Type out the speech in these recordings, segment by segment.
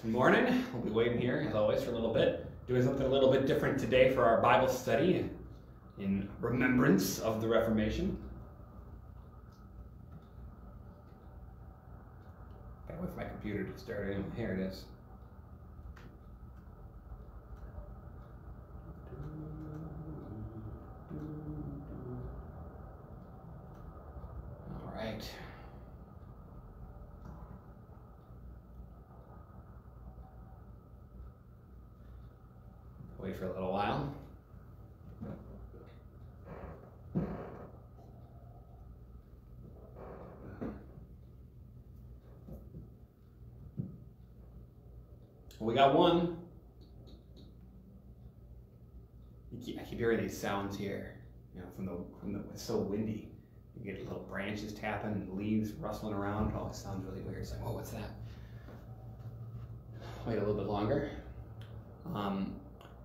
Good morning. We'll be waiting here, as always, for a little bit. Doing something a little bit different today for our Bible study in remembrance of the Reformation. Gotta wait for my computer to start. Here it is. All right. Wait for a little while. We got one. I keep hearing these sounds here, you know, from the, from the, it's so windy. You get little branches tapping, and leaves rustling around. It always sounds really weird. It's like, oh, what's that? Wait a little bit longer. Um,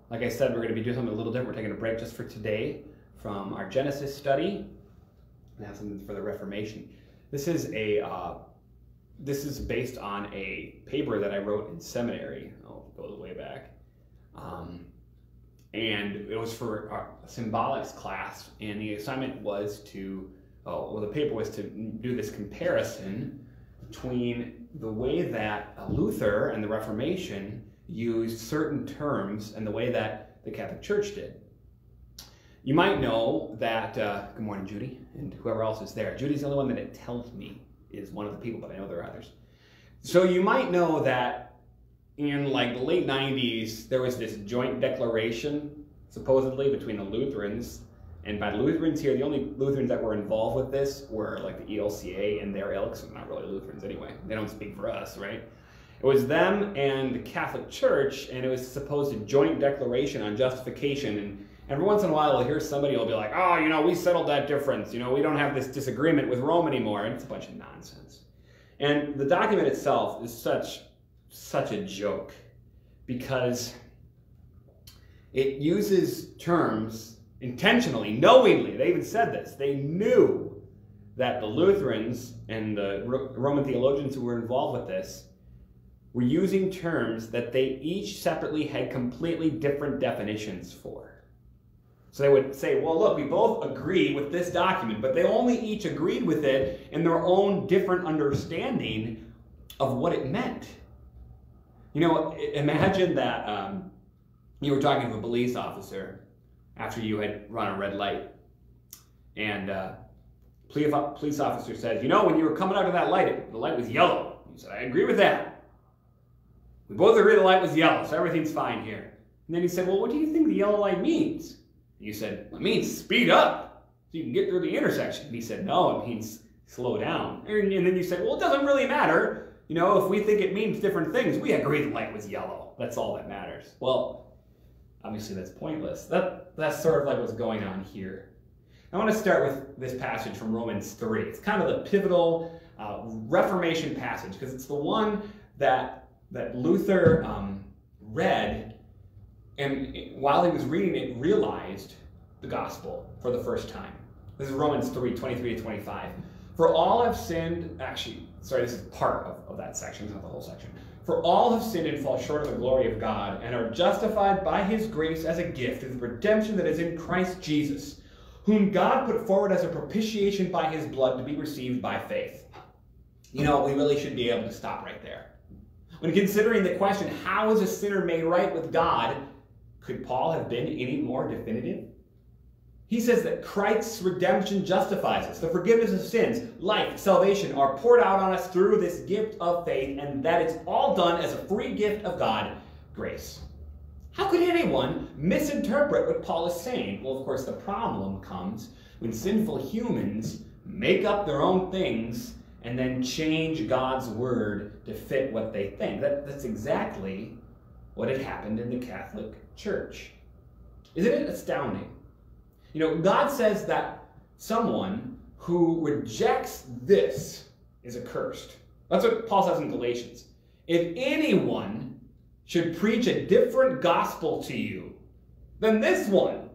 like I said, we're going to be doing something a little different. We're taking a break just for today from our Genesis study and have something for the Reformation. This is a uh, this is based on a paper that I wrote in seminary. Goes way back. Um, and it was for a symbolics class, and the assignment was to, oh, well, the paper was to do this comparison between the way that Luther and the Reformation used certain terms and the way that the Catholic Church did. You might know that, uh, good morning, Judy, and whoever else is there. Judy's the only one that it tells me is one of the people, but I know there are others. So you might know that in like the late 90s, there was this joint declaration, supposedly, between the Lutherans. And by the Lutherans here, the only Lutherans that were involved with this were like the ELCA and their ilks, not really Lutherans anyway. They don't speak for us, right? It was them and the Catholic Church, and it was supposed a joint declaration on justification. And every once in a while, we'll hear somebody will be like, "Oh, you know, we settled that difference. You know, we don't have this disagreement with Rome anymore." And it's a bunch of nonsense. And the document itself is such such a joke because it uses terms intentionally, knowingly. They even said this. They knew that the Lutherans and the Roman theologians who were involved with this were using terms that they each separately had completely different definitions for. So they would say, well, look, we both agree with this document, but they only each agreed with it in their own different understanding of what it meant. You know, imagine that um, you were talking to a police officer after you had run a red light, and uh, police officer says, you know, when you were coming out of that light, the light was yellow. You said, I agree with that. We both agree the light was yellow, so everything's fine here. And then he said, Well, what do you think the yellow light means? And you said, It means speed up so you can get through the intersection. And he said, No, it means slow down. And, and then you said, Well, it doesn't really matter. You know, if we think it means different things, we agree the light was yellow. That's all that matters. Well, obviously that's pointless. That, that's sort of like what's going on here. I want to start with this passage from Romans 3. It's kind of the pivotal uh, Reformation passage because it's the one that that Luther um, read, and while he was reading it, realized the gospel for the first time. This is Romans 3 23 to 25. For all have sinned, actually, sorry, this is part of, of that section, not the whole section. For all have sinned and fall short of the glory of God, and are justified by his grace as a gift through the redemption that is in Christ Jesus, whom God put forward as a propitiation by his blood to be received by faith. You know, we really should be able to stop right there. When considering the question, how is a sinner made right with God, could Paul have been any more definitive? He says that Christ's redemption justifies us. The forgiveness of sins, life, salvation are poured out on us through this gift of faith, and that it's all done as a free gift of God, grace. How could anyone misinterpret what Paul is saying? Well, of course, the problem comes when sinful humans make up their own things and then change God's word to fit what they think. That, that's exactly what had happened in the Catholic Church. Isn't it astounding? You know, God says that someone who rejects this is accursed. That's what Paul says in Galatians. If anyone should preach a different gospel to you than this one,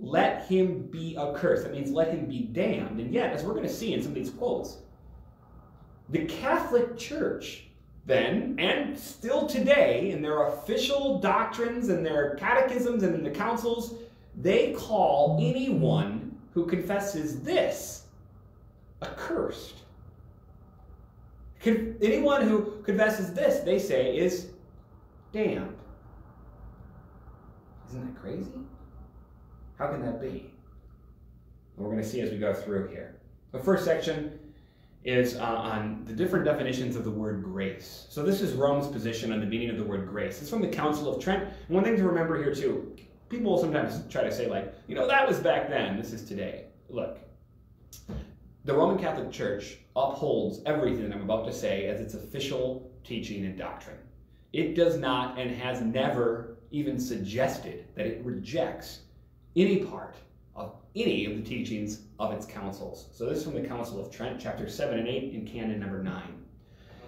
let him be accursed. That means let him be damned. And yet, as we're going to see in some of these quotes, the Catholic Church then and still today in their official doctrines and their catechisms and in the councils, they call anyone who confesses this accursed. Anyone who confesses this, they say, is damned. Isn't that crazy? How can that be? We're going to see as we go through here. The first section is uh, on the different definitions of the word grace. So this is Rome's position on the meaning of the word grace. It's from the Council of Trent. One thing to remember here too, people sometimes try to say like, you know, that was back then, this is today. Look, the Roman Catholic Church upholds everything that I'm about to say as its official teaching and doctrine. It does not and has never even suggested that it rejects any part of any of the teachings of its councils. So this is from the Council of Trent, chapter 7 and 8 in canon number 9.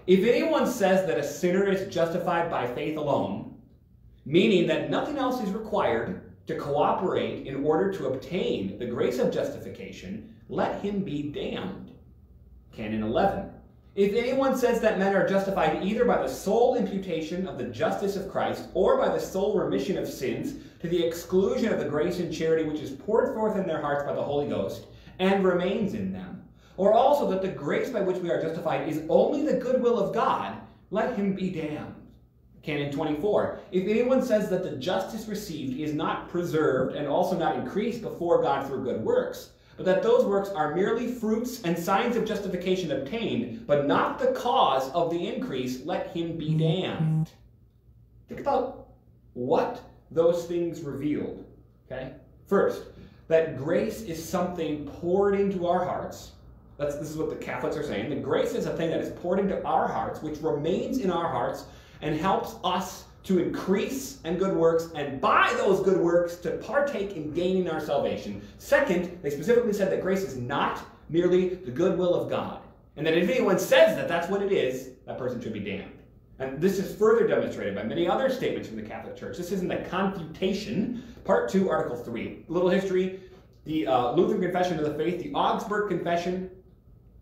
If anyone says that a sinner is justified by faith alone, meaning that nothing else is required to cooperate in order to obtain the grace of justification, let him be damned. Canon 11. If anyone says that men are justified either by the sole imputation of the justice of Christ or by the sole remission of sins to the exclusion of the grace and charity which is poured forth in their hearts by the Holy Ghost and remains in them, or also that the grace by which we are justified is only the goodwill of God, let him be damned. Canon 24. If anyone says that the justice received is not preserved and also not increased before God through good works, but that those works are merely fruits and signs of justification obtained, but not the cause of the increase, let him be mm-hmm. damned. Think about what those things revealed. Okay? First, that grace is something poured into our hearts. That's, this is what the Catholics are saying. The grace is a thing that is poured into our hearts, which remains in our hearts and helps us to increase and good works, and by those good works to partake in gaining our salvation. Second, they specifically said that grace is not merely the goodwill of God, and that if anyone says that that's what it is, that person should be damned. And this is further demonstrated by many other statements from the Catholic Church. This is in the Confutation, Part 2, Article 3. A little history. The uh, Lutheran Confession of the Faith, the Augsburg Confession,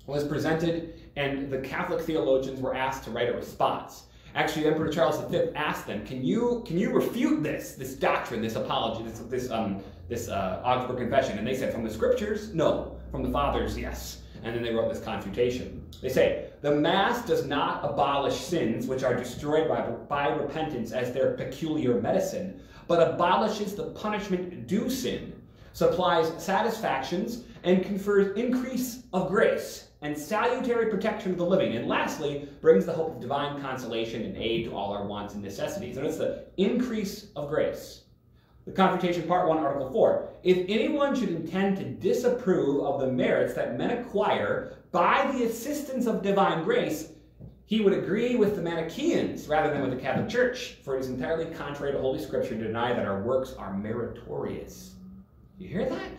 was presented, and the Catholic theologians were asked to write a response. Actually, Emperor Charles V asked them, "Can you can you refute this this doctrine, this apology, this this um this uh, Augsburg Confession?" And they said, "From the Scriptures, no. From the Fathers, yes." And then they wrote this confutation. They say, "The Mass does not abolish sins which are destroyed by by repentance as their peculiar medicine, but abolishes the punishment due sin, supplies satisfactions, and confers increase of grace." And salutary protection of the living. And lastly, brings the hope of divine consolation and aid to all our wants and necessities. And it's the increase of grace. The Confutation Part 1, Article 4. If anyone should intend to disapprove of the merits that men acquire by the assistance of divine grace, he would agree with the Manichaeans rather than with the Catholic Church, for it is entirely contrary to Holy Scripture to deny that our works are meritorious. You hear that?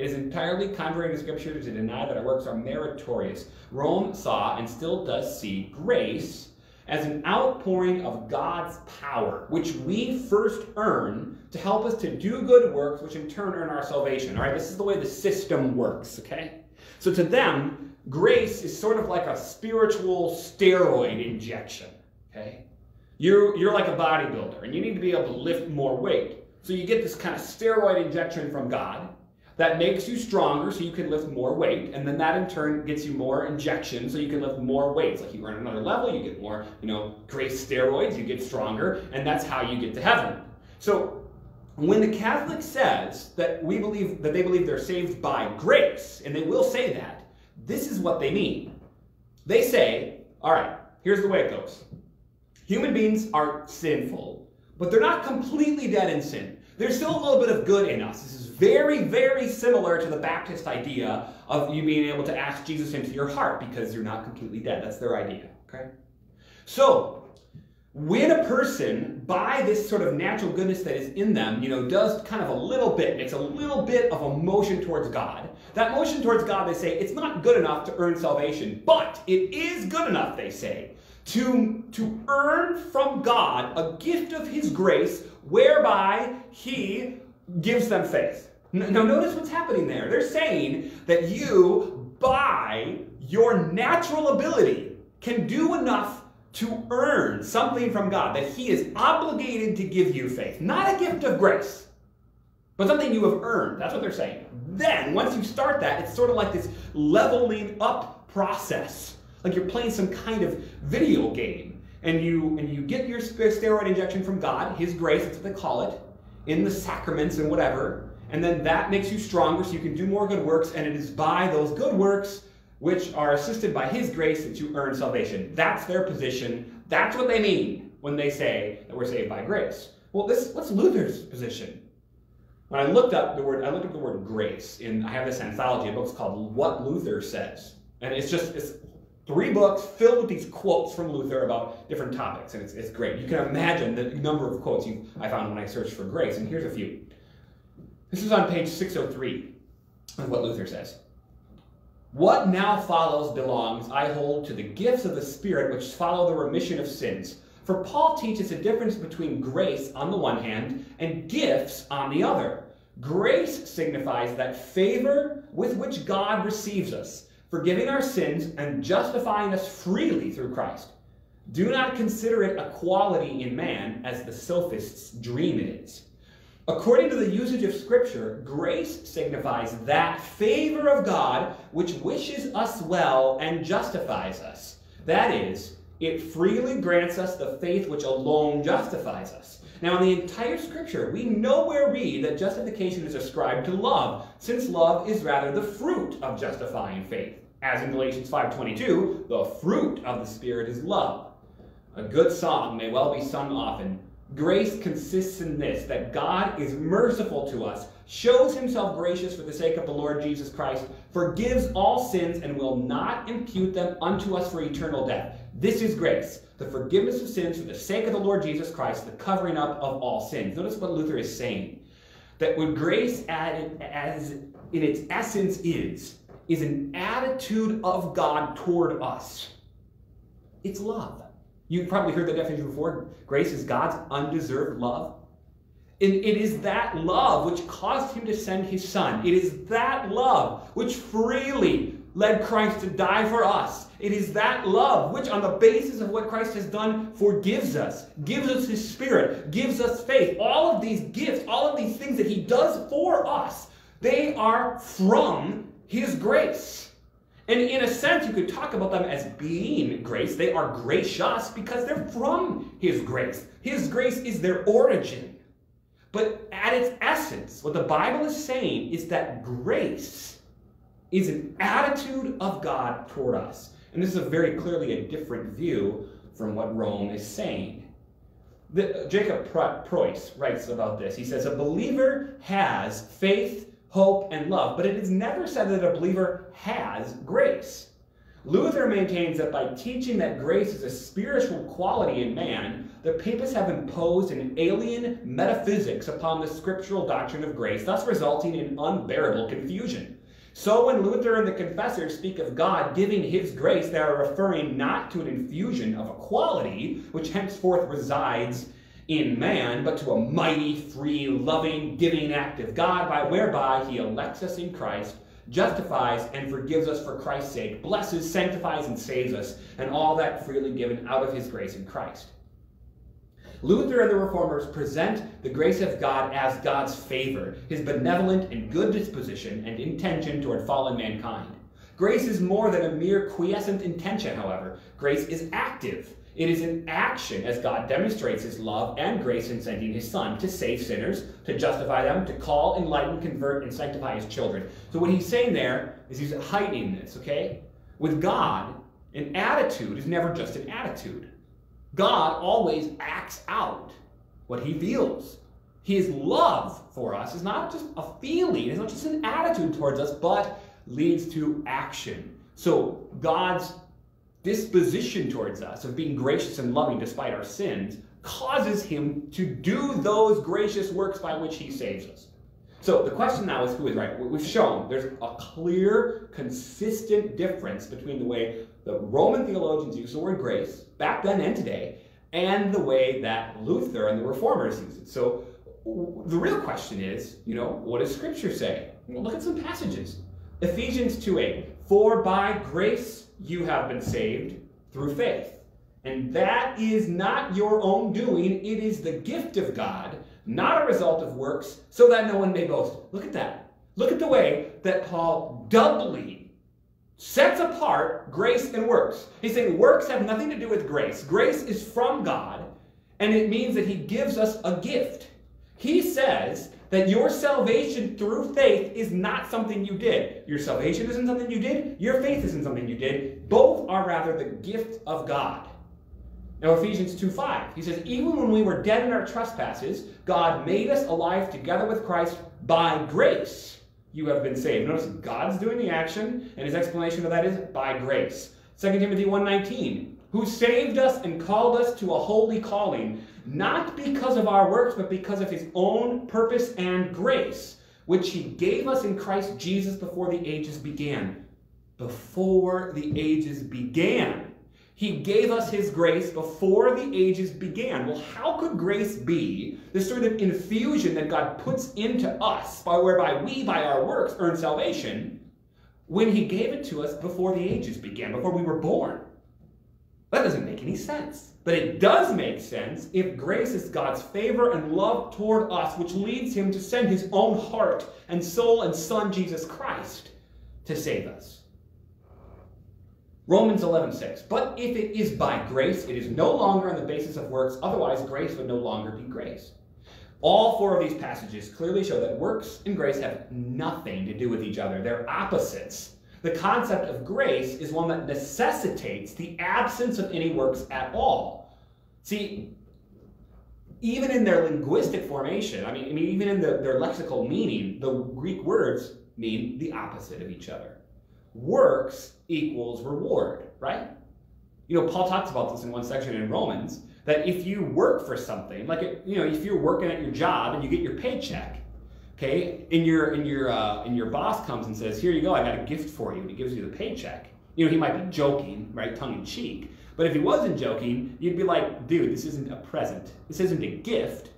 It is entirely contrary to Scripture to deny that our works are meritorious. Rome saw and still does see grace as an outpouring of God's power, which we first earn to help us to do good works, which in turn earn our salvation. All right, this is the way the system works, okay? So to them, grace is sort of like a spiritual steroid injection, okay? You're, you're like a bodybuilder and you need to be able to lift more weight. So you get this kind of steroid injection from God that makes you stronger so you can lift more weight and then that in turn gets you more injections so you can lift more weights. Like you earn another level you get more you know grace steroids you get stronger and that's how you get to heaven. So when the catholic says that we believe that they believe they're saved by grace and they will say that this is what they mean. They say all right here's the way it goes. Human beings are sinful but they're not completely dead in sin there's still a little bit of good in us. This is very, very similar to the Baptist idea of you being able to ask Jesus into your heart because you're not completely dead. That's their idea, okay? So, when a person, by this sort of natural goodness that is in them, you know, does kind of a little bit, makes a little bit of a motion towards God, that motion towards God, they say, it's not good enough to earn salvation, but it is good enough, they say, to, to earn from God a gift of His grace whereby he gives them faith. Now, notice what's happening there. They're saying that you, by your natural ability, can do enough to earn something from God, that he is obligated to give you faith. Not a gift of grace, but something you have earned. That's what they're saying. Then, once you start that, it's sort of like this leveling up process. Like you're playing some kind of video game. And you and you get your steroid injection from God, His grace, that's what they call it, in the sacraments and whatever. And then that makes you stronger so you can do more good works. And it is by those good works which are assisted by His grace that you earn salvation. That's their position. That's what they mean when they say that we're saved by grace. Well, this what's Luther's position? When I looked up the word, I looked up the word grace in I have this anthology of books called What Luther Says, and it's just it's three books filled with these quotes from Luther about different topics, and it's, it's great. You can imagine the number of quotes you, I found when I searched for grace, and here's a few. This is on page 603 of what Luther says. What now follows belongs, I hold, to the gifts of the Spirit which follow the remission of sins. For Paul teaches a difference between grace on the one hand and gifts on the other. Grace signifies that favor with which God receives us, forgiving our sins and justifying us freely through Christ. Do not consider it a quality in man as the sophists dream it is. According to the usage of Scripture, grace signifies that favor of God which wishes us well and justifies us. That is, it freely grants us the faith which alone justifies us. Now, in the entire Scripture, we nowhere read that justification is ascribed to love, since love is rather the fruit of justifying faith. As in Galatians 5.22, the fruit of the Spirit is love. A good song may well be sung often, Grace consists in this that God is merciful to us, shows himself gracious for the sake of the Lord Jesus Christ, forgives all sins, and will not impute them unto us for eternal death. This is grace, the forgiveness of sins for the sake of the Lord Jesus Christ, the covering up of all sins. Notice what Luther is saying that what grace as in its essence is, is an attitude of God toward us. It's love. You've probably heard the definition before. Grace is God's undeserved love. And it is that love which caused him to send his son. It is that love which freely led Christ to die for us. It is that love which, on the basis of what Christ has done, forgives us, gives us his spirit, gives us faith. All of these gifts, all of these things that he does for us, they are from his grace. And in a sense, you could talk about them as being grace. They are gracious because they're from His grace. His grace is their origin. But at its essence, what the Bible is saying is that grace is an attitude of God toward us. And this is a very clearly a different view from what Rome is saying. The, Jacob Preus writes about this. He says, A believer has faith hope, and love, but it is never said that a believer has grace. Luther maintains that by teaching that grace is a spiritual quality in man, the papists have imposed an alien metaphysics upon the scriptural doctrine of grace, thus resulting in unbearable confusion. So when Luther and the confessors speak of God giving his grace, they are referring not to an infusion of a quality which henceforth resides in man, but to a mighty, free, loving, giving act of God, by whereby he elects us in Christ, justifies and forgives us for Christ's sake, blesses, sanctifies, and saves us, and all that freely given out of his grace in Christ. Luther and the Reformers present the grace of God as God's favor, his benevolent and good disposition and intention toward fallen mankind. Grace is more than a mere quiescent intention, however. Grace is active. It is an action as God demonstrates his love and grace in sending his Son to save sinners, to justify them, to call, enlighten, convert, and sanctify his children. So what he's saying there is he's heightening this, okay? With God, an attitude is never just an attitude. God always acts out what he feels. His love for us is not just a feeling, it's not just an attitude towards us, but leads to action. So God's disposition towards us of being gracious and loving despite our sins causes him to do those gracious works by which he saves us. So the question now is who is right? We've shown there's a clear, consistent difference between the way the Roman theologians use the word grace, back then and today, and the way that Luther and the Reformers use it. So the real question is, you know, what does Scripture say? Well, look at some passages. Ephesians 2.8, For by grace you have been saved through faith. And that is not your own doing, it is the gift of God, not a result of works, so that no one may boast. Look at that. Look at the way that Paul doubly sets apart grace and works. He's saying works have nothing to do with grace. Grace is from God, and it means that he gives us a gift. He says that your salvation through faith is not something you did. Your salvation isn't something you did, your faith isn't something you did. Both are rather the gift of God. Now, Ephesians 2 5, he says, Even when we were dead in our trespasses, God made us alive together with Christ by grace. You have been saved. Notice God's doing the action, and his explanation of that is by grace. 2 Timothy 1.19, who saved us and called us to a holy calling, not because of our works, but because of his own purpose and grace, which he gave us in Christ Jesus before the ages began. Before the ages began. He gave us his grace before the ages began. Well, how could grace be this sort of infusion that God puts into us, by whereby we, by our works, earn salvation, when he gave it to us before the ages began, before we were born? That doesn't make any sense. But it does make sense if grace is God's favor and love toward us, which leads him to send his own heart and soul and son, Jesus Christ, to save us. Romans 11:6. But if it is by grace, it is no longer on the basis of works, otherwise grace would no longer be grace. All four of these passages clearly show that works and grace have nothing to do with each other. They're opposites. The concept of grace is one that necessitates the absence of any works at all. See, even in their linguistic formation, I mean, I mean even in the, their lexical meaning, the Greek words mean the opposite of each other works equals reward, right? You know, Paul talks about this in one section in Romans that if you work for something, like you know, if you're working at your job and you get your paycheck, okay, and your and your uh, and your boss comes and says, "Here you go, I got a gift for you," and he gives you the paycheck. You know, he might be joking, right, tongue in cheek. But if he wasn't joking, you'd be like, "Dude, this isn't a present. This isn't a gift.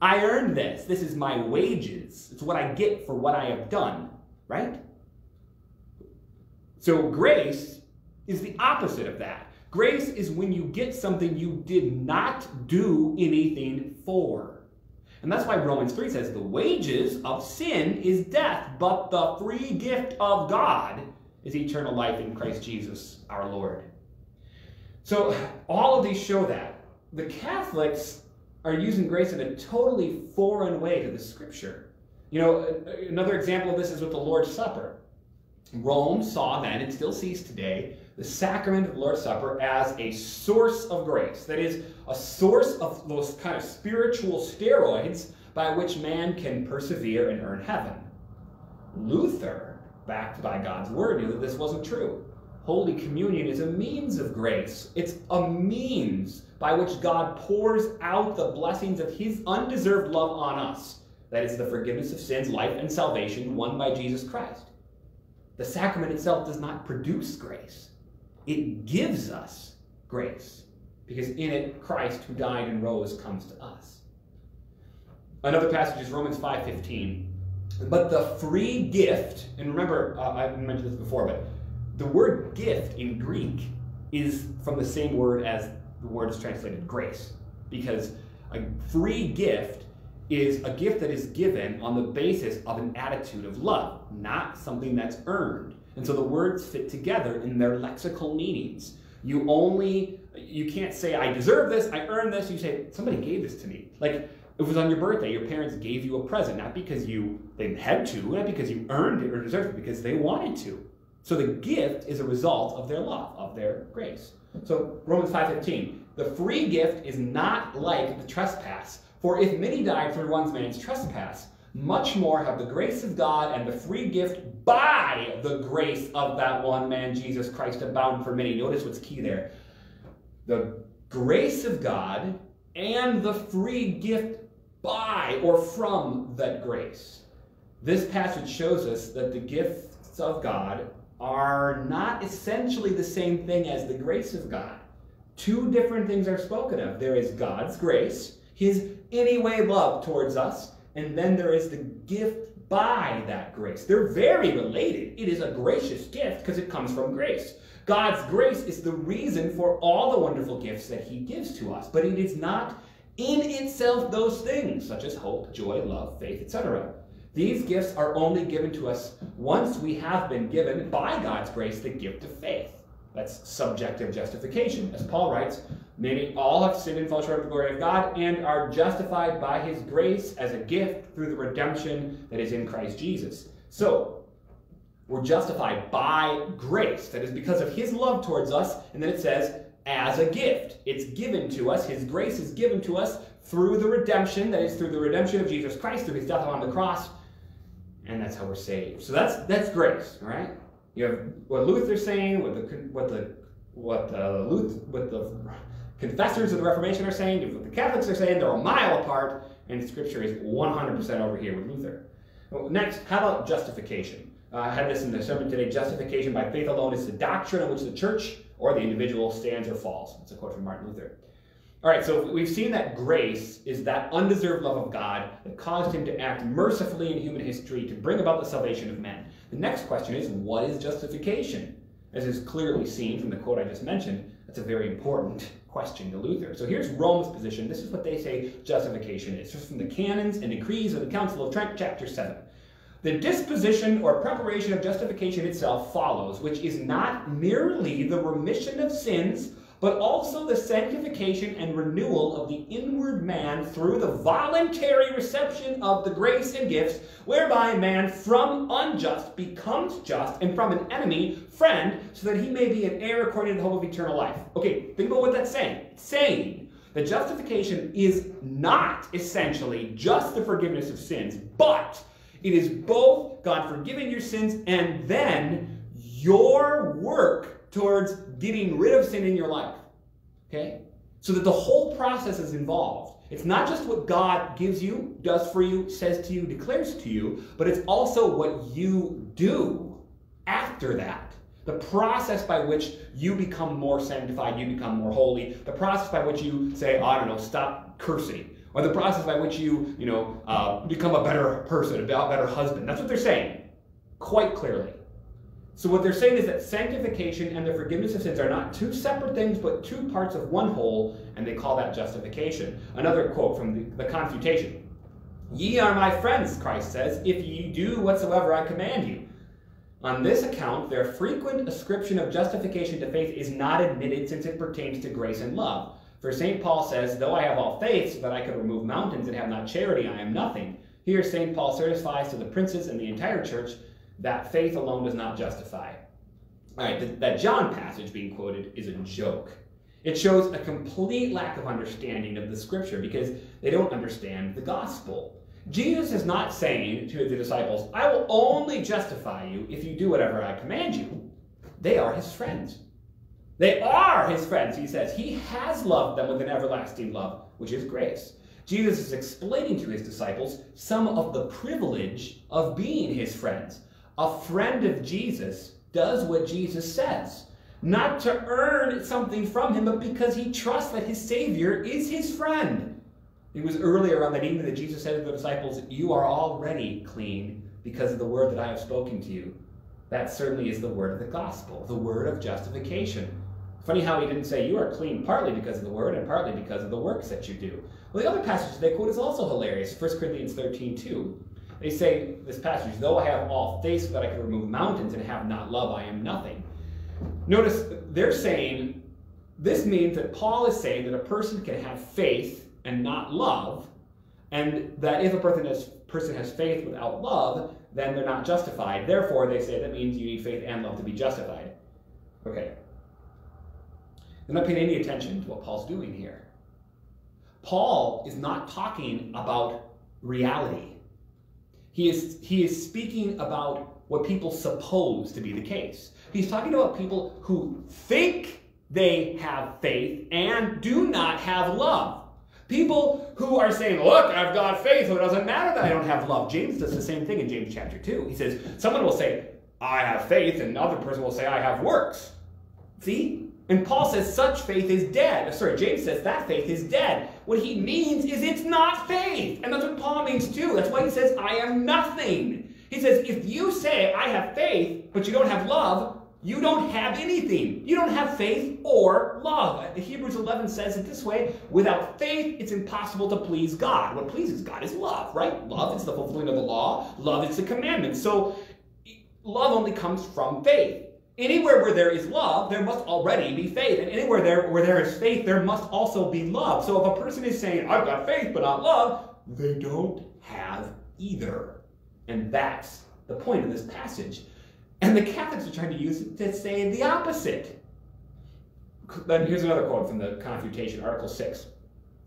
I earned this. This is my wages. It's what I get for what I have done." Right? So grace is the opposite of that. Grace is when you get something you did not do anything for. And that's why Romans 3 says the wages of sin is death, but the free gift of God is eternal life in Christ Jesus our Lord. So all of these show that. The Catholics are using grace in a totally foreign way to the scripture. You know, another example of this is with the Lord's Supper. Rome saw then, and still sees today, the sacrament of the Lord's Supper as a source of grace. That is, a source of those kind of spiritual steroids by which man can persevere and earn heaven. Luther, backed by God's word, knew that this wasn't true. Holy Communion is a means of grace. It's a means by which God pours out the blessings of his undeserved love on us. That is the forgiveness of sins, life, and salvation won by Jesus Christ. The sacrament itself does not produce grace. It gives us grace because in it Christ who died and rose comes to us. Another passage is Romans 5:15. But the free gift, and remember uh, I mentioned this before, but the word gift in Greek is from the same word as the word is translated grace because a free gift is a gift that is given on the basis of an attitude of love, not something that's earned. And so the words fit together in their lexical meanings. You only, you can't say, I deserve this, I earned this. You say, somebody gave this to me. Like, it was on your birthday, your parents gave you a present, not because you they had to, not because you earned it or deserved it, because they wanted to. So the gift is a result of their love, of their grace. So Romans 5.15, the free gift is not like the trespass. For if many died through one man's trespass, much more have the grace of God and the free gift by the grace of that one man, Jesus Christ, abound for many. Notice what's key there. The grace of God and the free gift by or from that grace. This passage shows us that the gifts of God are not essentially the same thing as the grace of God. Two different things are spoken of. There is God's grace, his anyway love towards us, and then there is the gift by that grace. They're very related. It is a gracious gift because it comes from grace. God's grace is the reason for all the wonderful gifts that He gives to us, but it is not in itself those things, such as hope, joy, love, faith, etc. These gifts are only given to us once we have been given, by God's grace, the gift of faith. That's subjective justification. As Paul writes, many all have sinned and fall short of the glory of God and are justified by his grace as a gift through the redemption that is in Christ Jesus. So, we're justified by grace. That is because of his love towards us. And then it says, as a gift. It's given to us. His grace is given to us through the redemption, that is, through the redemption of Jesus Christ, through his death on the cross. And that's how we're saved. So that's that's grace, all right? You have what Luther's saying, what the what the what the Luther, what the confessors of the Reformation are saying, what the Catholics are saying. They're a mile apart, and Scripture is 100% over here with Luther. Next, how about justification? Uh, I had this in the sermon today. Justification by faith alone is the doctrine on which the church or the individual stands or falls. It's a quote from Martin Luther. All right, so we've seen that grace is that undeserved love of God that caused him to act mercifully in human history to bring about the salvation of men. The next question is, what is justification? As is clearly seen from the quote I just mentioned, that's a very important question to Luther. So here's Rome's position. This is what they say justification is. Just from the canons and decrees of the Council of Trent, chapter 7. The disposition or preparation of justification itself follows, which is not merely the remission of sins, but also the sanctification and renewal of the inward man through the voluntary reception of the grace and gifts, whereby man from unjust becomes just, and from an enemy, friend, so that he may be an heir according to the hope of eternal life. Okay, think about what that's saying. It's saying that justification is not essentially just the forgiveness of sins, but it is both God forgiving your sins and then your work towards getting rid of sin in your life. Okay? So that the whole process is involved. It's not just what God gives you, does for you, says to you, declares to you, but it's also what you do after that. The process by which you become more sanctified, you become more holy, the process by which you say, oh, I don't know, stop cursing, or the process by which you, you know, uh, become a better person, a better husband. That's what they're saying, quite clearly. So what they're saying is that sanctification and the forgiveness of sins are not two separate things, but two parts of one whole, and they call that justification. Another quote from the, the Confutation. Ye are my friends, Christ says, if ye do whatsoever I command you. On this account, their frequent ascription of justification to faith is not admitted since it pertains to grace and love. For St. Paul says, Though I have all faith so that I could remove mountains and have not charity, I am nothing. Here, St. Paul certifies to the princes and the entire church that faith alone does not justify. All right, that John passage being quoted is a joke. It shows a complete lack of understanding of the scripture because they don't understand the gospel. Jesus is not saying to the disciples, I will only justify you if you do whatever I command you. They are his friends. They are his friends, he says. He has loved them with an everlasting love, which is grace. Jesus is explaining to his disciples some of the privilege of being his friends a friend of Jesus does what Jesus says. Not to earn something from him, but because he trusts that his Savior is his friend. It was earlier on that evening that Jesus said to the disciples, You are already clean because of the word that I have spoken to you. That certainly is the word of the gospel, the word of justification. Funny how he didn't say you are clean partly because of the word and partly because of the works that you do. Well, the other passage they quote is also hilarious 1 Corinthians 13 2. They say, this passage, though I have all faith so that I can remove mountains and have not love, I am nothing. Notice they're saying, this means that Paul is saying that a person can have faith and not love, and that if a person has, person has faith without love, then they're not justified. Therefore, they say that means you need faith and love to be justified. Okay. They're not paying any attention to what Paul's doing here. Paul is not talking about reality. He is, he is speaking about what people suppose to be the case. He's talking about people who think they have faith and do not have love. People who are saying, Look, I've got faith, so it doesn't matter that I don't have love. James does the same thing in James chapter 2. He says, Someone will say, I have faith, and another person will say, I have works. See? And Paul says such faith is dead. Sorry, James says that faith is dead. What he means is it's not faith. And that's what Paul means too. That's why he says, I am nothing. He says, if you say, I have faith, but you don't have love, you don't have anything. You don't have faith or love. Hebrews 11 says it this way without faith, it's impossible to please God. What pleases God is love, right? Love is the fulfilling of the law, love is the commandment. So love only comes from faith. Anywhere where there is love, there must already be faith. And anywhere there where there is faith, there must also be love. So if a person is saying, I've got faith but not love, they don't have either. And that's the point of this passage. And the Catholics are trying to use it to say the opposite. Then here's another quote from the Confutation, Article 6.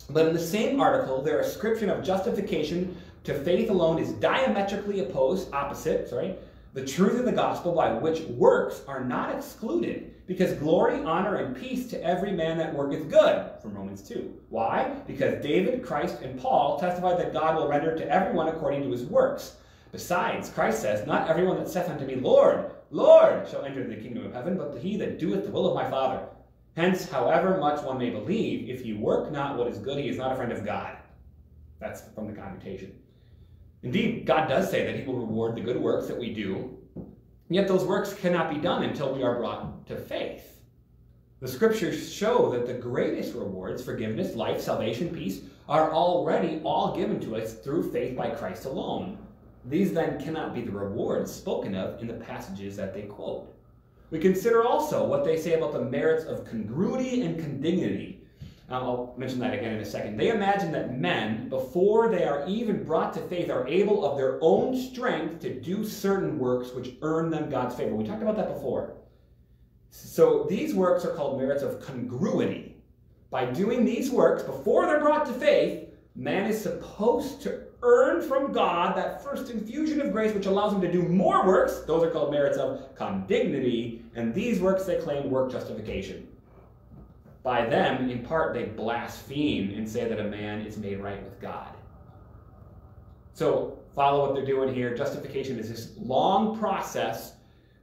But in the same article, their ascription of justification to faith alone is diametrically opposed, opposite, sorry, the truth of the gospel by which works are not excluded, because glory, honor, and peace to every man that worketh good, from Romans 2. Why? Because David, Christ, and Paul testified that God will render to everyone according to his works. Besides, Christ says, Not everyone that saith unto me, Lord, Lord, shall enter the kingdom of heaven, but he that doeth the will of my Father. Hence, however much one may believe, if he work not what is good, he is not a friend of God. That's from the Confutation. Indeed, God does say that he will reward the good works that we do, yet those works cannot be done until we are brought to faith. The scriptures show that the greatest rewards, forgiveness, life, salvation, peace, are already all given to us through faith by Christ alone. These then cannot be the rewards spoken of in the passages that they quote. We consider also what they say about the merits of congruity and condignity. Um, I'll mention that again in a second. They imagine that men, before they are even brought to faith, are able of their own strength to do certain works which earn them God's favor. We talked about that before. So these works are called merits of congruity. By doing these works before they're brought to faith, man is supposed to earn from God that first infusion of grace which allows him to do more works. Those are called merits of condignity, and these works they claim work justification. By them, in part, they blaspheme and say that a man is made right with God. So, follow what they're doing here. Justification is this long process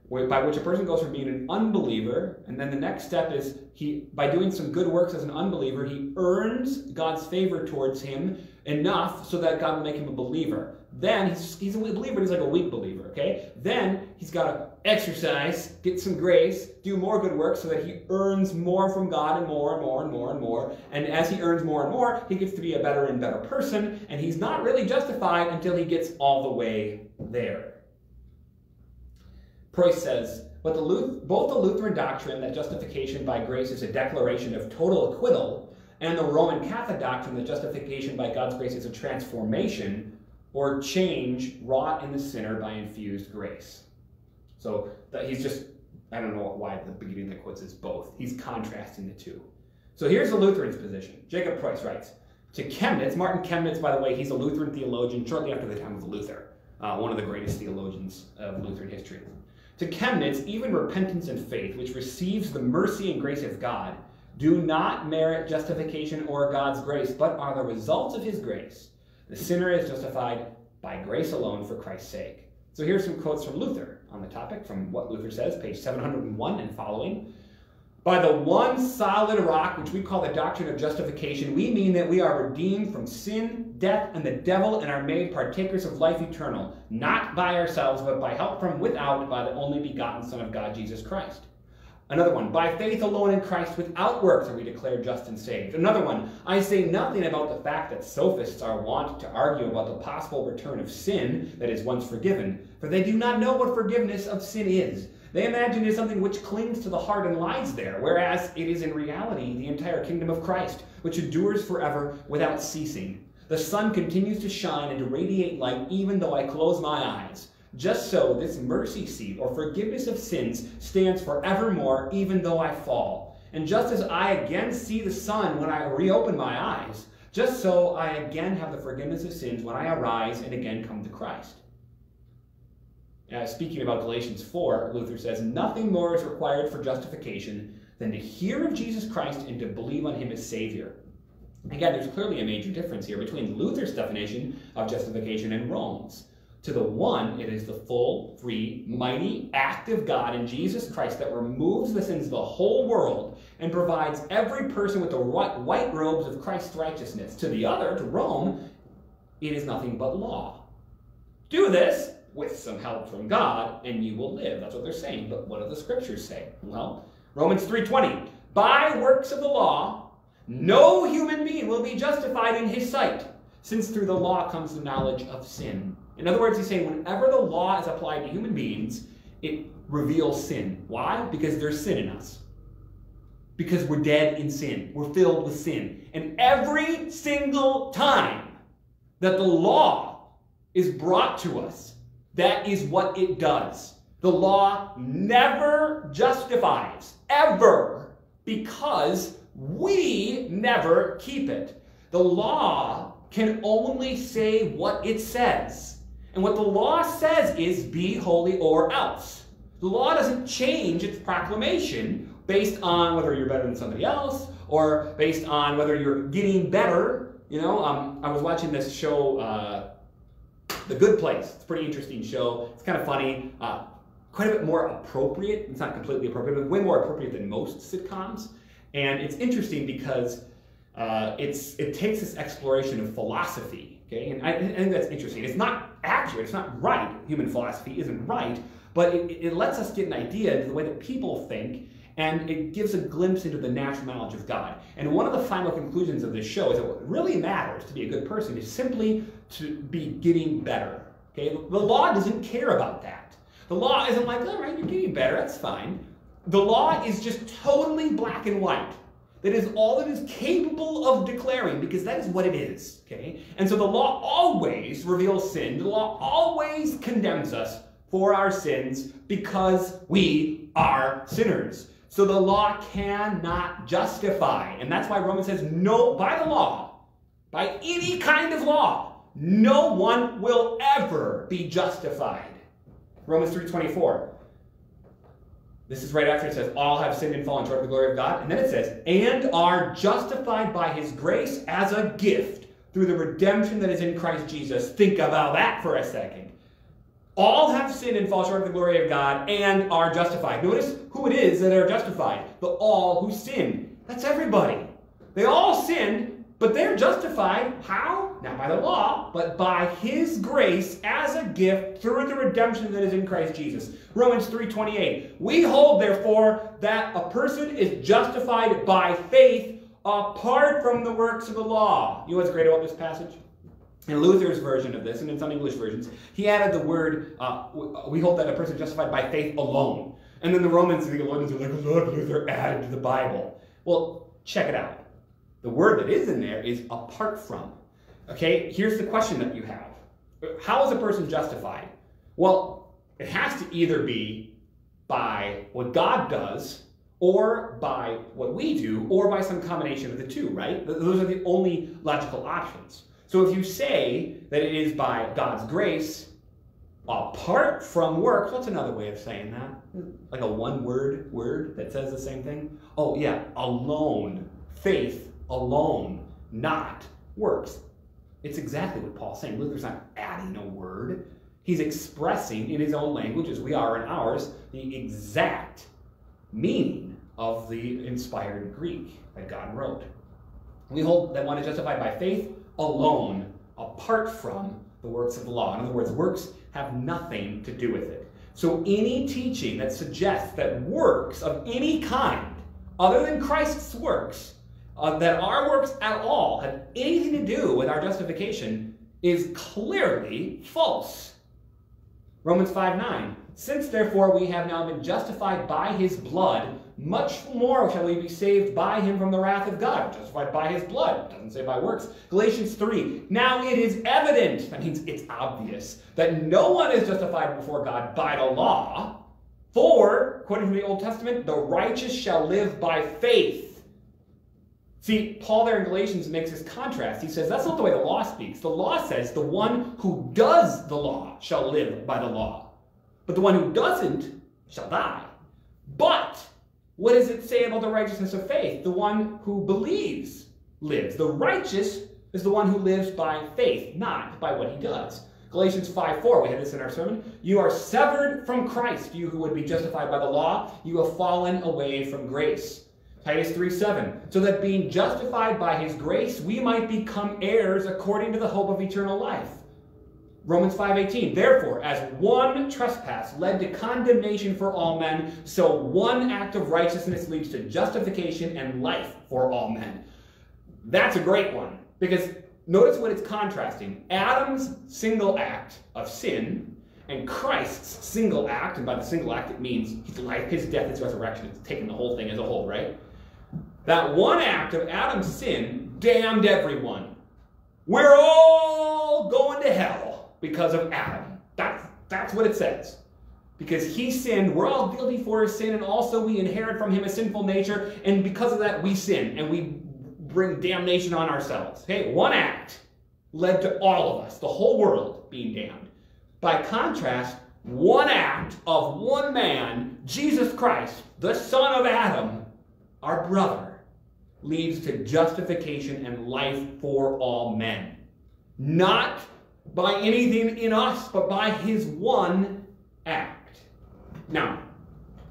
by which a person goes from being an unbeliever, and then the next step is he, by doing some good works as an unbeliever, he earns God's favor towards him enough so that God will make him a believer. Then he's, he's a believer, he's like a weak believer, okay? Then he's got to exercise, get some grace, do more good work so that he earns more from God and more and more and more and more. And as he earns more and more, he gets to be a better and better person, and he's not really justified until he gets all the way there. Preus says, but the Luth- both the Lutheran doctrine that justification by grace is a declaration of total acquittal, and the Roman Catholic doctrine that justification by God's grace is a transformation or change wrought in the sinner by infused grace. So that he's just, I don't know why the beginning of the quotes is both. He's contrasting the two. So here's the Lutheran's position. Jacob Preus writes, to Chemnitz, Martin Chemnitz, by the way, he's a Lutheran theologian shortly after the time of Luther, uh, one of the greatest theologians of Lutheran history. To Chemnitz, even repentance and faith, which receives the mercy and grace of God, do not merit justification or God's grace, but are the results of his grace. The sinner is justified by grace alone for Christ's sake. So here's some quotes from Luther on the topic, from what Luther says, page 701 and following. By the one solid rock, which we call the doctrine of justification, we mean that we are redeemed from sin, death, and the devil, and are made partakers of life eternal, not by ourselves, but by help from without, by the only begotten Son of God, Jesus Christ. Another one, by faith alone in Christ, without works are we declared just and saved. Another one, I say nothing about the fact that sophists are wont to argue about the possible return of sin that is once forgiven, for they do not know what forgiveness of sin is. They imagine it is something which clings to the heart and lies there, whereas it is in reality the entire kingdom of Christ, which endures forever without ceasing. The sun continues to shine and to radiate light even though I close my eyes. Just so this mercy seat or forgiveness of sins stands forevermore even though I fall. And just as I again see the sun when I reopen my eyes, just so I again have the forgiveness of sins when I arise and again come to Christ. Uh, speaking about Galatians 4, Luther says, Nothing more is required for justification than to hear of Jesus Christ and to believe on him as Savior. Again, there's clearly a major difference here between Luther's definition of justification and Rome's. To the one, it is the full, free, mighty active God in Jesus Christ that removes the sins of the whole world and provides every person with the white robes of Christ's righteousness. To the other, to Rome, it is nothing but law. Do this, with some help from God, and you will live. That's what they're saying. But what do the scriptures say? Well, Romans 3:20. By works of the law, no human being will be justified in his sight, since through the law comes the knowledge of sin. In other words, he's saying whenever the law is applied to human beings, it reveals sin. Why? Because there's sin in us. Because we're dead in sin. We're filled with sin. And every single time that the law is brought to us, that is what it does. The law never justifies, ever, because we never keep it. The law can only say what it says. And what the law says is be holy or else. The law doesn't change its proclamation based on whether you're better than somebody else or based on whether you're getting better. You know, um, I was watching this show, uh, The Good Place. It's a pretty interesting show. It's kind of funny. Uh, quite a bit more appropriate. It's not completely appropriate, but way more appropriate than most sitcoms. And it's interesting because uh, it's it takes this exploration of philosophy. Okay, and I, I, think that's interesting. It's not accurate. It's not right. Human philosophy isn't right, but it, it lets us get an idea of the way that people think. And it gives a glimpse into the natural knowledge of God. And one of the final conclusions of this show is that what really matters to be a good person is simply to be getting better. Okay? The law doesn't care about that. The law isn't like, all right, you're getting better, that's fine. The law is just totally black and white. That is all it is capable of declaring, because that is what it is. Okay? And so the law always reveals sin. The law always condemns us for our sins because we are sinners. So the law cannot justify. And that's why Romans says, no, by the law, by any kind of law, no one will ever be justified. Romans 3.24. This is right after it says, all have sinned and fallen short of the glory of God. And then it says, and are justified by his grace as a gift through the redemption that is in Christ Jesus. Think about that for a second. All have sinned and fall short of the glory of God and are justified. Notice who it is that are justified. The all who sinned. That's everybody. They all sinned, but they're justified. How? Not by the law, but by his grace as a gift through the redemption that is in Christ Jesus. Romans 3.28. We hold, therefore, that a person is justified by faith apart from the works of the law. You know what's great about this passage? In Luther's version of this, and in some English versions, he added the word, uh, we hold that a person justified by faith alone. And then the Romans, and the theologians are like, look, Luther added to the Bible. Well, check it out. The word that is in there is apart from. Okay, here's the question that you have. How is a person justified? Well, it has to either be by what God does, or by what we do, or by some combination of the two, right? Those are the only logical options. So if you say that it is by God's grace, apart from works, what's another way of saying that? Like a one word word that says the same thing? Oh, yeah, alone. Faith alone, not works. It's exactly what Paul's saying. Luther's not adding a word. He's expressing in his own language, as we are in ours, the exact meaning of the inspired Greek that God wrote. We hold that one is justified by faith alone apart from the works of the law. In other words, works have nothing to do with it. So any teaching that suggests that works of any kind, other than Christ's works, uh, that our works at all have anything to do with our justification, is clearly false. Romans 5 9. Since therefore we have now been justified by his blood, much more shall we be saved by him from the wrath of God. Justified by his blood. Doesn't say by works. Galatians 3. Now it is evident, that means it's obvious, that no one is justified before God by the law. For, according to the Old Testament, the righteous shall live by faith. See, Paul there in Galatians makes this contrast. He says that's not the way the law speaks. The law says the one who does the law shall live by the law, but the one who doesn't shall die. But what does it say about the righteousness of faith? The one who believes lives. The righteous is the one who lives by faith, not by what he does. Galatians 5 4, we had this in our sermon. You are severed from Christ, you who would be justified by the law. You have fallen away from grace. Titus 3:7, so that being justified by his grace, we might become heirs according to the hope of eternal life. Romans 5:18 Therefore as one trespass led to condemnation for all men so one act of righteousness leads to justification and life for all men. That's a great one because notice what it's contrasting. Adam's single act of sin and Christ's single act and by the single act it means his life, his death, his resurrection. It's taking the whole thing as a whole, right? That one act of Adam's sin damned everyone. We're all going to hell because of Adam. That's, that's what it says. Because he sinned, we're all guilty for his sin, and also we inherit from him a sinful nature, and because of that, we sin, and we bring damnation on ourselves. Hey, one act led to all of us, the whole world, being damned. By contrast, one act of one man, Jesus Christ, the son of Adam, our brother, leads to justification and life for all men. Not by anything in us, but by his one act. Now,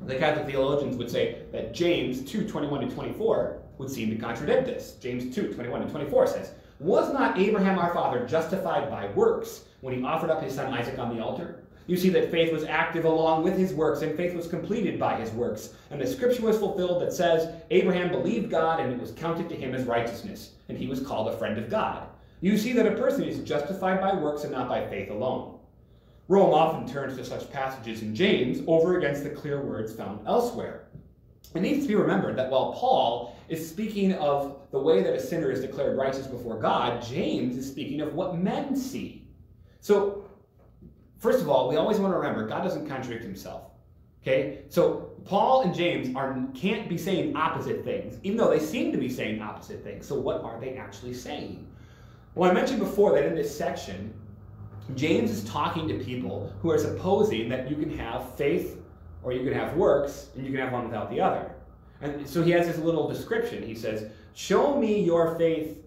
the Catholic theologians would say that James 2 21 to 24 would seem to contradict this. James 2 21 to 24 says, Was not Abraham our father justified by works when he offered up his son Isaac on the altar? You see that faith was active along with his works, and faith was completed by his works. And the scripture was fulfilled that says, Abraham believed God, and it was counted to him as righteousness, and he was called a friend of God you see that a person is justified by works and not by faith alone. Rome often turns to such passages in James over against the clear words found elsewhere. It needs to be remembered that while Paul is speaking of the way that a sinner is declared righteous before God, James is speaking of what men see. So, first of all, we always want to remember God doesn't contradict himself. Okay? So, Paul and James are, can't be saying opposite things, even though they seem to be saying opposite things. So, what are they actually saying? Well, I mentioned before that in this section, James is talking to people who are supposing that you can have faith or you can have works and you can have one without the other. And so he has this little description. He says, Show me your faith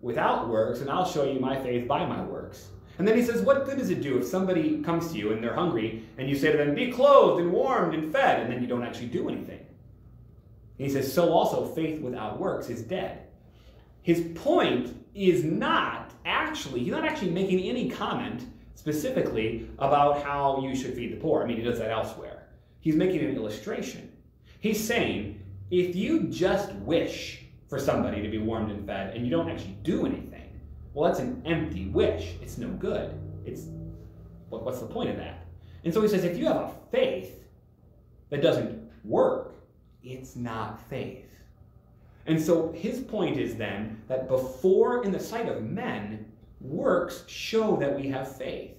without works, and I'll show you my faith by my works. And then he says, What good does it do if somebody comes to you and they're hungry and you say to them, Be clothed and warmed and fed, and then you don't actually do anything? And he says, So also faith without works is dead. His point is not actually, he's not actually making any comment specifically about how you should feed the poor. I mean, he does that elsewhere. He's making an illustration. He's saying, if you just wish for somebody to be warmed and fed and you don't actually do anything, well, that's an empty wish. It's no good. It's what's the point of that? And so he says, if you have a faith that doesn't work, it's not faith. And so his point is then that before in the sight of men, works show that we have faith.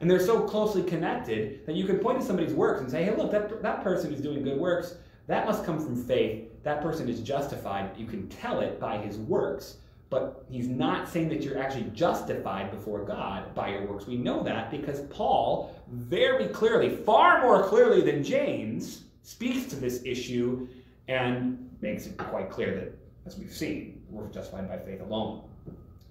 And they're so closely connected that you can point to somebody's works and say, hey, look, that, that person is doing good works. That must come from faith. That person is justified. You can tell it by his works. But he's not saying that you're actually justified before God by your works. We know that because Paul very clearly, far more clearly than James, speaks to this issue and makes it quite clear that, as we've seen, we're justified by faith alone.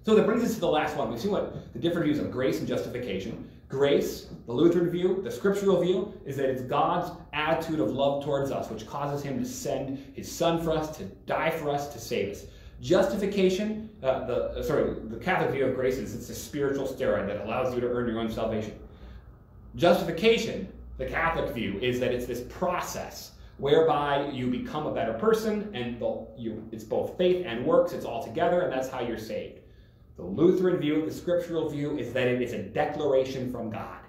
So that brings us to the last one. We've seen what the different views of grace and justification. Grace, the Lutheran view, the scriptural view, is that it's God's attitude of love towards us, which causes him to send his son for us, to die for us, to save us. Justification, uh, the uh, sorry, the Catholic view of grace is it's a spiritual steroid that allows you to earn your own salvation. Justification, the Catholic view, is that it's this process whereby you become a better person, and you, it's both faith and works, it's all together, and that's how you're saved. The Lutheran view, the scriptural view, is that it is a declaration from God.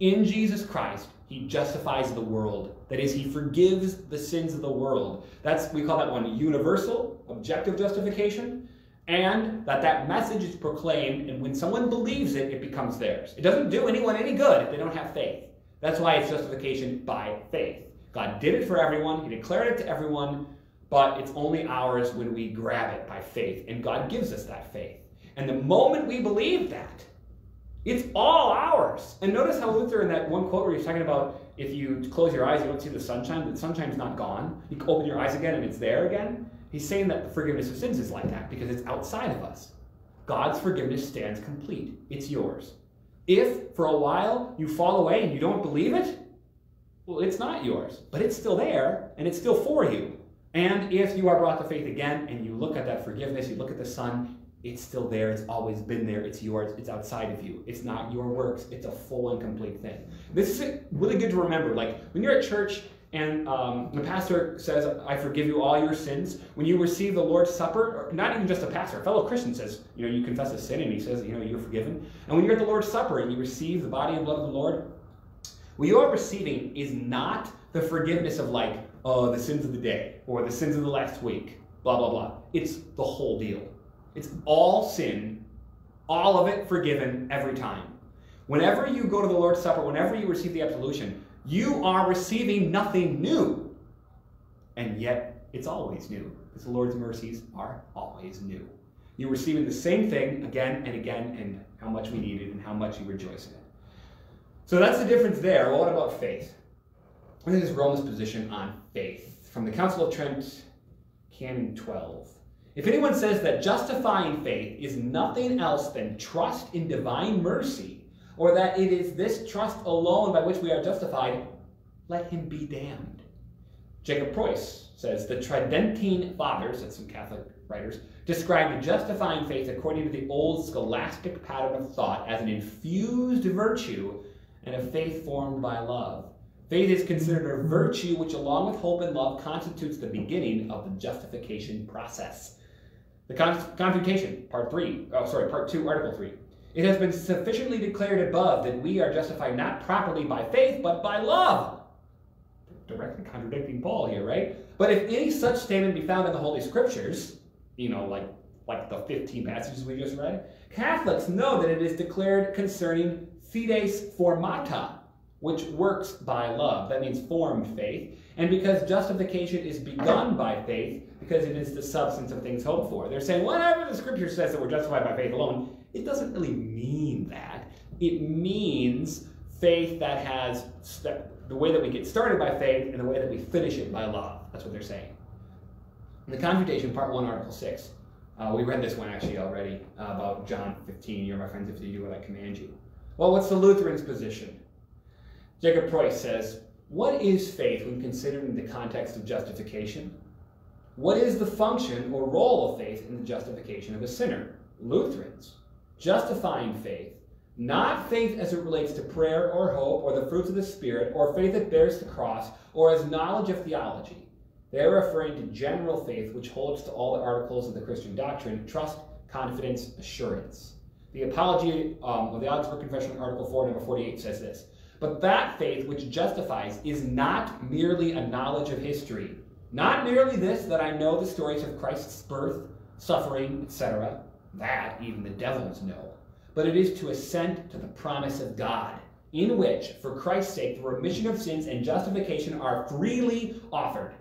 In Jesus Christ, he justifies the world. That is, he forgives the sins of the world. That's we call that one universal, objective justification, and that that message is proclaimed, and when someone believes it, it becomes theirs. It doesn't do anyone any good if they don't have faith. That's why it's justification by faith. God did it for everyone, He declared it to everyone, but it's only ours when we grab it by faith. And God gives us that faith. And the moment we believe that, it's all ours. And notice how Luther, in that one quote where he's talking about if you close your eyes, you don't see the sunshine, the sunshine's not gone. You open your eyes again and it's there again. He's saying that the forgiveness of sins is like that because it's outside of us. God's forgiveness stands complete, it's yours. If for a while you fall away and you don't believe it, well, it's not yours, but it's still there and it's still for you. And if you are brought to faith again and you look at that forgiveness, you look at the Son, it's still there. It's always been there. It's yours. It's outside of you. It's not your works. It's a full and complete thing. This is really good to remember. Like when you're at church and um, the pastor says, I forgive you all your sins. When you receive the Lord's Supper, not even just a pastor, a fellow Christian says, you know, you confess a sin and he says, you know, you're forgiven. And when you're at the Lord's Supper and you receive the body and blood of the Lord, what you are receiving is not the forgiveness of like, oh, the sins of the day or the sins of the last week, blah, blah, blah. It's the whole deal. It's all sin, all of it forgiven every time. Whenever you go to the Lord's Supper, whenever you receive the absolution, you are receiving nothing new. And yet, it's always new, because the Lord's mercies are always new. You're receiving the same thing again and again, and how much we need it and how much you rejoice in it. So that's the difference there. Well, what about faith? What is Rome's position on faith. From the Council of Trent, Canon 12. If anyone says that justifying faith is nothing else than trust in divine mercy, or that it is this trust alone by which we are justified, let him be damned. Jacob Preus says the Tridentine Fathers, that's some Catholic writers, described justifying faith according to the old scholastic pattern of thought as an infused virtue and a faith formed by love. Faith is considered a virtue which, along with hope and love, constitutes the beginning of the justification process. The Confutation, part 3, oh, sorry, part 2, article 3. It has been sufficiently declared above that we are justified not properly by faith, but by love. Directly contradicting Paul here, right? But if any such statement be found in the Holy Scriptures, you know, like, like the 15 passages we just read, Catholics know that it is declared concerning fides formata, which works by love. That means formed faith. And because justification is begun by faith, because it is the substance of things hoped for. They're saying, whatever the scripture says that we're justified by faith alone, it doesn't really mean that. It means faith that has the way that we get started by faith and the way that we finish it by love. That's what they're saying. In the Confutation, Part 1, Article 6, uh, we read this one actually already uh, about John 15. You're my friends if you do what I command you. Well, what's the Lutheran's position? Jacob Preus says, What is faith when considered in the context of justification? What is the function or role of faith in the justification of a sinner? Lutherans. Justifying faith. Not faith as it relates to prayer or hope or the fruits of the Spirit or faith that bears the cross or as knowledge of theology. They are referring to general faith, which holds to all the articles of the Christian doctrine trust, confidence, assurance. The Apology um, of the Augsburg Confession, Article 4, number 48, says this But that faith which justifies is not merely a knowledge of history. Not merely this, that I know the stories of Christ's birth, suffering, etc. That even the devils know. But it is to assent to the promise of God, in which, for Christ's sake, the remission of sins and justification are freely offered.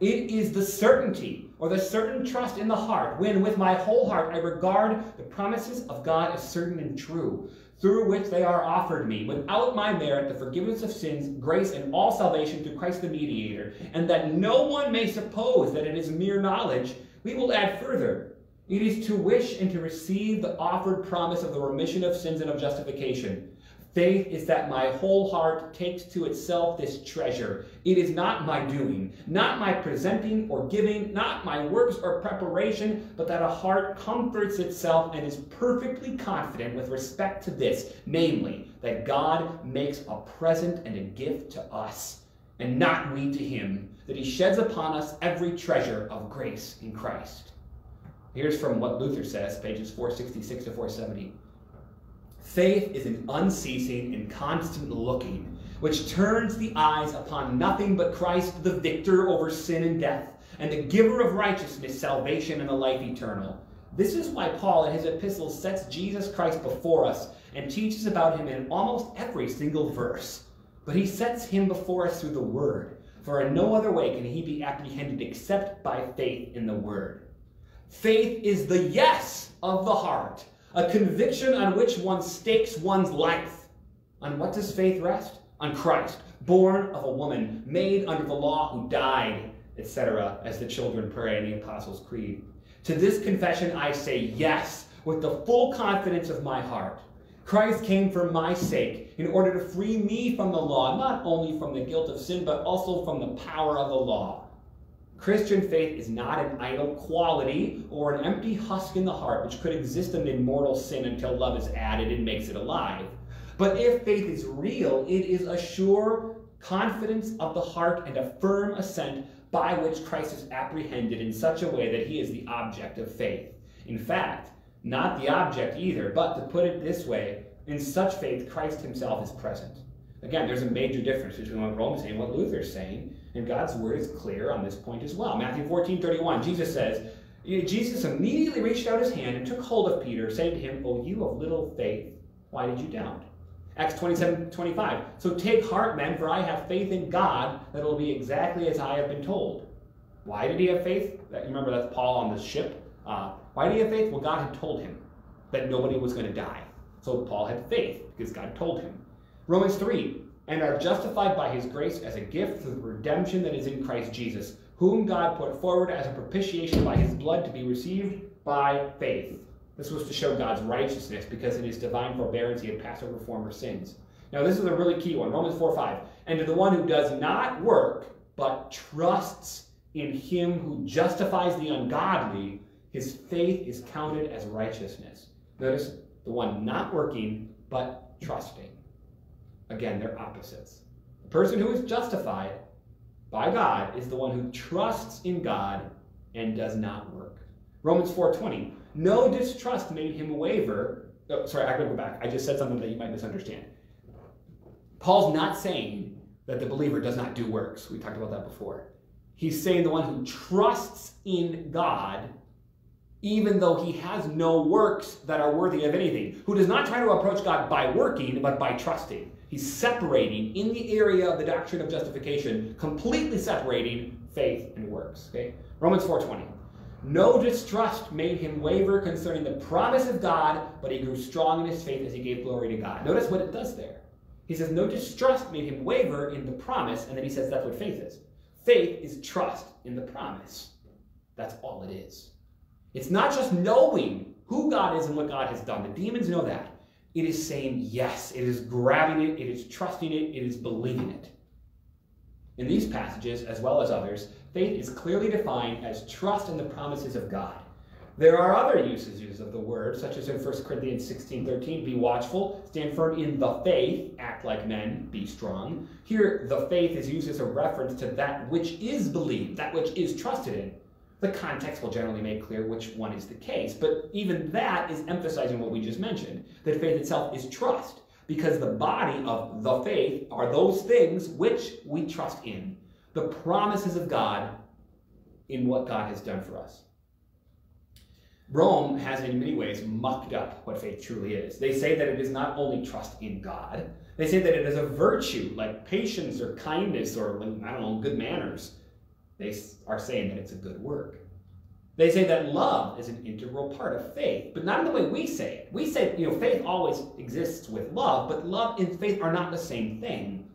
It is the certainty or the certain trust in the heart when, with my whole heart, I regard the promises of God as certain and true, through which they are offered me, without my merit, the forgiveness of sins, grace, and all salvation through Christ the mediator, and that no one may suppose that it is mere knowledge, we will add further. It is to wish and to receive the offered promise of the remission of sins and of justification Faith is that my whole heart takes to itself this treasure. It is not my doing, not my presenting or giving, not my works or preparation, but that a heart comforts itself and is perfectly confident with respect to this, namely, that God makes a present and a gift to us, and not we to him, that he sheds upon us every treasure of grace in Christ. Here's from what Luther says, pages 466 to 470. Faith is an unceasing and constant looking, which turns the eyes upon nothing but Christ, the victor over sin and death, and the giver of righteousness, salvation, and the life eternal. This is why Paul in his epistles sets Jesus Christ before us and teaches about him in almost every single verse. But he sets him before us through the Word, for in no other way can he be apprehended except by faith in the Word. Faith is the yes of the heart a conviction on which one stakes one's life. On what does faith rest? On Christ, born of a woman, made under the law, who died, etc., as the children pray in the Apostles' Creed. To this confession I say yes, with the full confidence of my heart. Christ came for my sake in order to free me from the law, not only from the guilt of sin, but also from the power of the law. Christian faith is not an idle quality or an empty husk in the heart which could exist amid mortal sin until love is added and makes it alive. But if faith is real, it is a sure confidence of the heart and a firm assent by which Christ is apprehended in such a way that he is the object of faith. In fact, not the object either, but to put it this way, in such faith, Christ himself is present. Again, there's a major difference between what Rome is saying and what Luther is saying, and God's word is clear on this point as well. Matthew 14, 31, Jesus says, Jesus immediately reached out his hand and took hold of Peter, saying to him, O you of little faith, why did you doubt? Acts 27, 25. So take heart, men, for I have faith in God that it will be exactly as I have been told. Why did he have faith? Remember, that's Paul on the ship. Uh, why did he have faith? Well, God had told him that nobody was going to die. So Paul had faith because God told him. Romans 3 and are justified by his grace as a gift through the redemption that is in Christ Jesus, whom God put forward as a propitiation by his blood to be received by faith. This was to show God's righteousness because in his divine forbearance he had passed over former sins. Now, this is a really key one Romans 4 5. And to the one who does not work, but trusts in him who justifies the ungodly, his faith is counted as righteousness. Notice the one not working, but trusting. Again, they're opposites. The person who is justified by God is the one who trusts in God and does not work. Romans 4:20. No distrust made him waver. Oh, sorry, I gotta go back. I just said something that you might misunderstand. Paul's not saying that the believer does not do works. We talked about that before. He's saying the one who trusts in God, even though he has no works that are worthy of anything, who does not try to approach God by working, but by trusting. He's separating in the area of the doctrine of justification, completely separating faith and works. Okay? Romans 4:20. No distrust made him waver concerning the promise of God, but he grew strong in his faith as he gave glory to God. Notice what it does there. He says, No distrust made him waver in the promise, and then he says that's what faith is. Faith is trust in the promise. That's all it is. It's not just knowing who God is and what God has done. The demons know that. It is saying yes. It is grabbing it. It is trusting it. It is believing it. In these passages, as well as others, faith is clearly defined as trust in the promises of God. There are other usages of the word, such as in 1 Corinthians 16 13, be watchful, stand firm in the faith, act like men, be strong. Here, the faith is used as a reference to that which is believed, that which is trusted in. The context will generally make clear which one is the case, but even that is emphasizing what we just mentioned that faith itself is trust, because the body of the faith are those things which we trust in, the promises of God in what God has done for us. Rome has, in many ways, mucked up what faith truly is. They say that it is not only trust in God, they say that it is a virtue like patience or kindness or, I don't know, good manners. They are saying that it's a good work. They say that love is an integral part of faith, but not in the way we say it. We say, you know, faith always exists with love, but love and faith are not the same thing.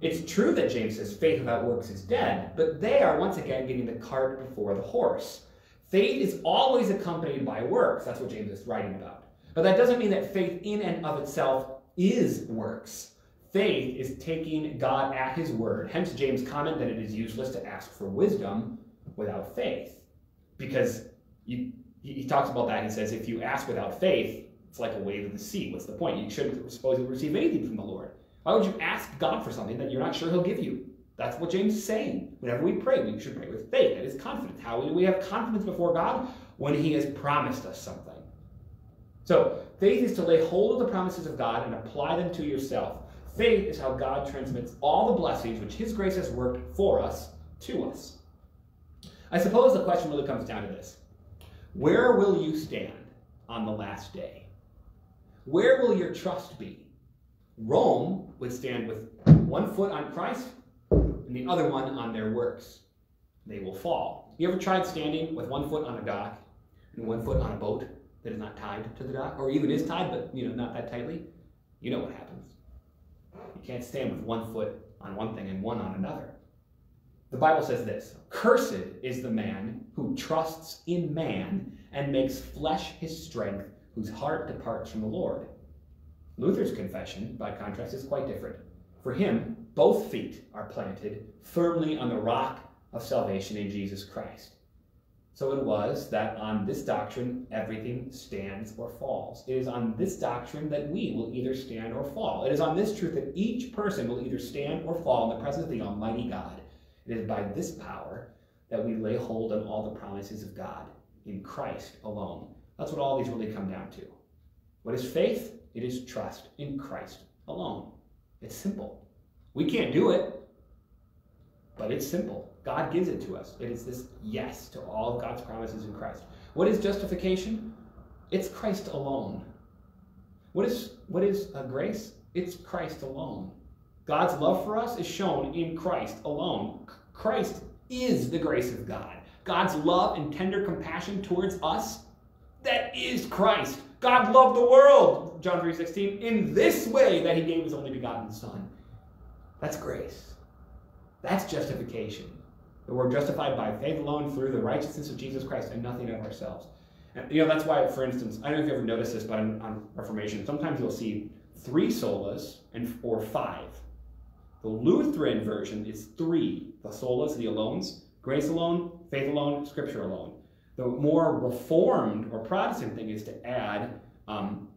It's true that James says faith without works is dead, but they are once again getting the cart before the horse. Faith is always accompanied by works. That's what James is writing about. But that doesn't mean that faith in and of itself is works. Faith is taking God at his word. Hence, James' comment that it is useless to ask for wisdom without faith. Because you, he talks about that. He says, if you ask without faith, it's like a wave of the sea. What's the point? You shouldn't suppose you receive anything from the Lord. Why would you ask God for something that you're not sure he'll give you? That's what James is saying. Whenever we pray, we should pray with faith. That is confidence. How do we have confidence before God? When He has promised us something. So, faith is to lay hold of the promises of God and apply them to yourself. Faith is how God transmits all the blessings which His grace has worked for us to us. I suppose the question really comes down to this Where will you stand on the last day? Where will your trust be? Rome would stand with one foot on Christ and the other one on their works. They will fall. You ever tried standing with one foot on a dock and one foot on a boat that is not tied to the dock, or even is tied, but you know, not that tightly? You know what happens. Can't stand with one foot on one thing and one on another. The Bible says this Cursed is the man who trusts in man and makes flesh his strength, whose heart departs from the Lord. Luther's confession, by contrast, is quite different. For him, both feet are planted firmly on the rock of salvation in Jesus Christ. So it was that on this doctrine everything stands or falls. It is on this doctrine that we will either stand or fall. It is on this truth that each person will either stand or fall in the presence of the Almighty God. It is by this power that we lay hold on all the promises of God in Christ alone. That's what all these really come down to. What is faith? It is trust in Christ alone. It's simple. We can't do it, but it's simple. God gives it to us. It is this yes to all of God's promises in Christ. What is justification? It's Christ alone. What is what is grace? It's Christ alone. God's love for us is shown in Christ alone. Christ is the grace of God. God's love and tender compassion towards us, that is Christ. God loved the world, John 3:16, in this way that he gave his only begotten son. That's grace. That's justification. That we're justified by faith alone through the righteousness of Jesus Christ and nothing of ourselves. And, you know, that's why, for instance, I don't know if you ever noticed this, but on, on Reformation, sometimes you'll see three solas and or five. The Lutheran version is three: the solas, the alones, grace alone, faith alone, Scripture alone. The more Reformed or Protestant thing is to add um,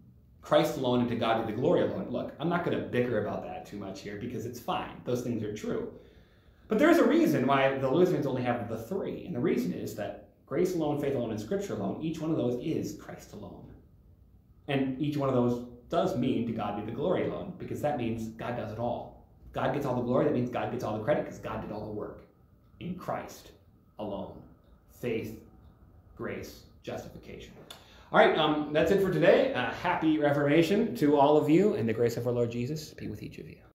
Christ alone and to God be the glory alone. Look, I'm not going to bicker about that too much here because it's fine. Those things are true. But there's a reason why the Lutherans only have the three. And the reason is that grace alone, faith alone, and scripture alone, each one of those is Christ alone. And each one of those does mean to God be the glory alone, because that means God does it all. God gets all the glory, that means God gets all the credit, because God did all the work in Christ alone. Faith, grace, justification. All right, um, that's it for today. Uh, happy Reformation to all of you, and the grace of our Lord Jesus be with each of you.